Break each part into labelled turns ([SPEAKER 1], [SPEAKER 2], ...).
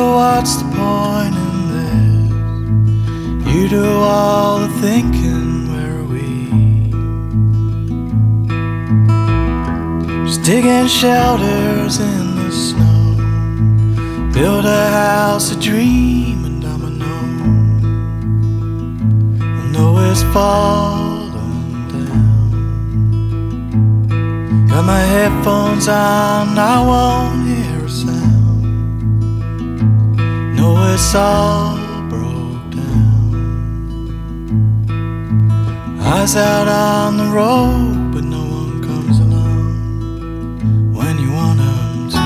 [SPEAKER 1] go, what's the point in this? You do all the thinking, Where are we? Just digging shelters in the snow, build a house, a dream, and I'm a no. I know it's falling down. Got my headphones on, I won't hear. It's all broke down. Eyes out on the road, but no one comes along when you want 'em to.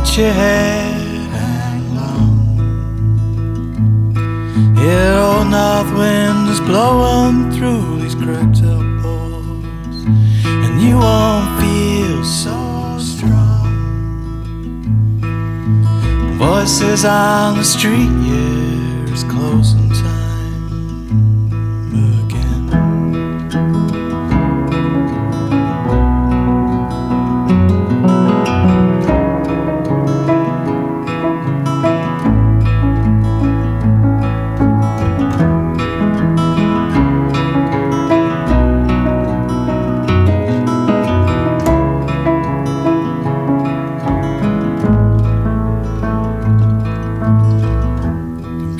[SPEAKER 1] Let your head hang low. Yeah, old north wind is blowing through these cracked elbows, and you won't feel so strong. Voices on the street, yeah, it's closing time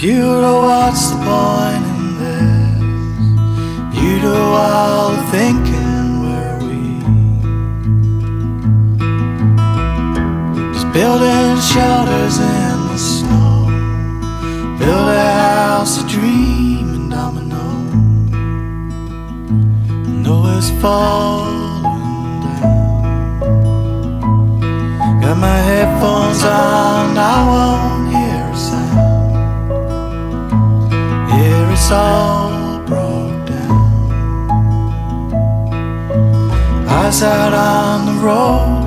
[SPEAKER 1] Computer, what's the point in this? Do all the thinking, where are we? Just building shelters in the snow. Build a house, a dream, and domino. Know falling down. Got my headphones on, I all broke down. Eyes out on the road,